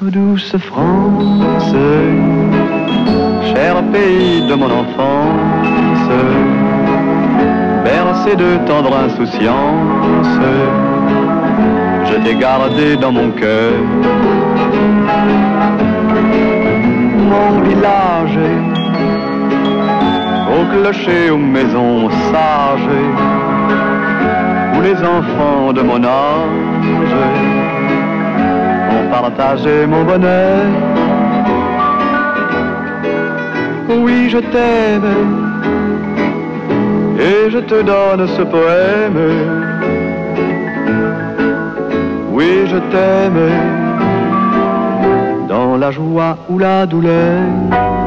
Douce France, cher pays de mon enfance, bercé de tendre insouciance, je t'ai gardé dans mon cœur. Mon village, au clocher, aux maisons sages, où les enfants de mon âge ont partagé mon bonheur. Oui, je t'aime et je te donne ce poème. Oui, je t'aime dans la joie ou la douleur.